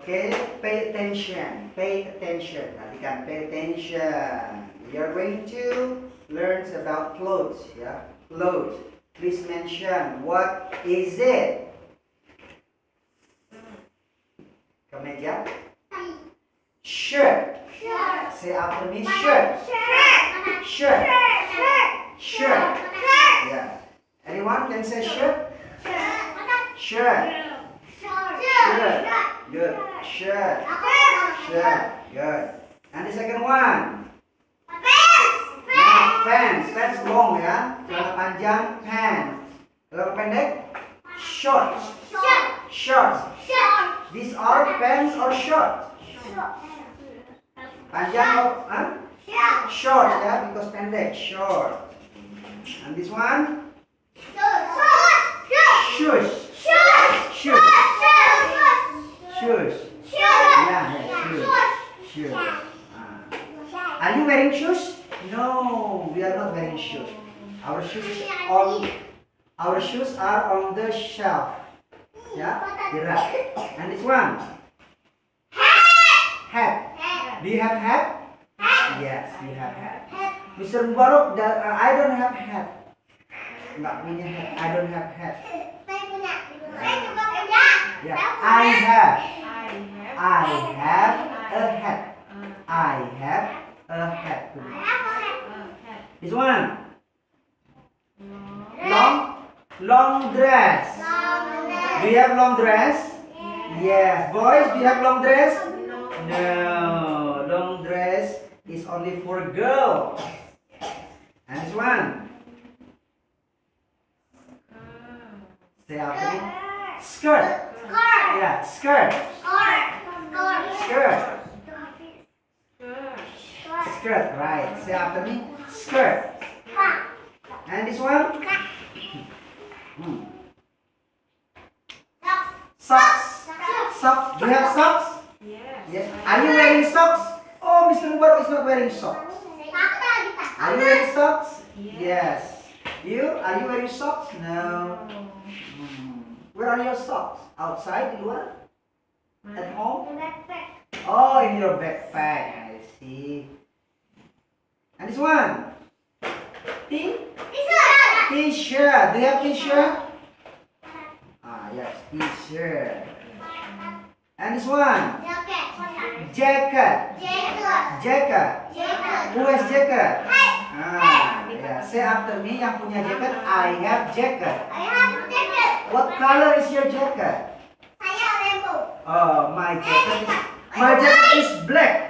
Okay, pay attention. Pay attention. Perhatikan, pay attention. We are going to learn about clothes. Ya, clothes. Please mention what is it? Kemeja. Shirt. Shirt. Say after me. Shirt. Shirt. Shirt. Shirt. Yeah. Anyone can say shirt? shirt? Shirt. Shirt. Good. Shirt. Shirt. Good. And the second one. Nah, pants. Pants long ya. Celana panjang pants. Celana pendek shorts. Shorts. These are pants or shorts? Panjang or huh? short ya because pendek short. And this one shoes. Shoes. Wearing shoes. Our shoes on our shoes are on the shelf. Yeah, the rack. And this one hat. Do you have hat? Yes, you have hat. Mr. Mubarak, uh, I don't have hat. Nggak punya hat. I don't have hat. Yeah, I have. I have a hat. I have hat. This one, long, long dress. Do you have long dress? Yes. Boys, do you have long dress? No. Long dress is only for girls. And this one, say after me. Skirt. Skirt. Yeah, skirt. Skirt. skirt. Skirt. Skirt. Right. Say after me. Skirt. And this one? Hmm. Socks. Socks. Do you have socks? Yes. Are you wearing socks? Oh, Mr. Mubarak is not wearing socks. Are you wearing socks? Yes. You? Are you wearing socks? No. Hmm. Where are your socks? Outside, di luar? At home? Oh, in your backpack. I see. And this one? T? T-shirt. Do you have T-shirt? Ah, yes, T-shirt. And this one? Jacket. Jacket. Who has jacket? Ah, yeah. Say after me yang punya jacket. I have jacket. What color is your jacket? Oh, my jacket my jacket is black.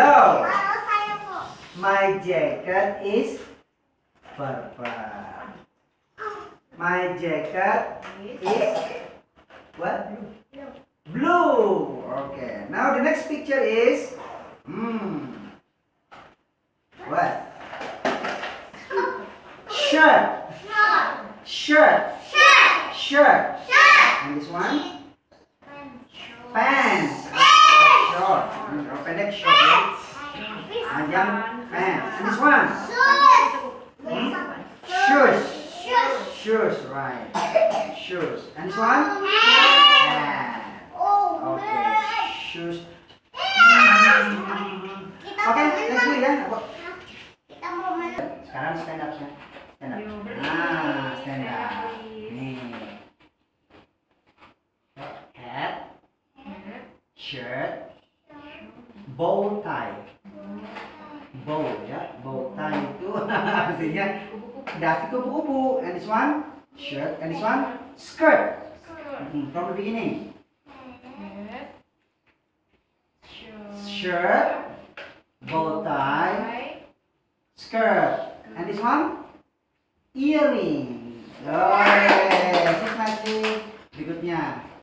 yellow. My jacket is purple. My jacket is what? Blue. Okay. Now the next picture is hmm. What? Shirt. Shirt. Shirt. Shirt. And this one? Pants. Hmm, short ya. Panjang pants. And this one? Shoes. Shoes, right. Shoes. And this one? Pants. Okay. Shoes. Oke, next dulu ya. Aku- Sekarang stand up ya. Stand up. Nah, stand up. Nih. Hat, shirt, bow tie. Bow ya, bow tie itu artinya dasi kupu-kupu. And this one, shirt. And this one, skirt. Hmm, From the beginning. Shirt, bow tie, skirt. And this one? Earring. Oh.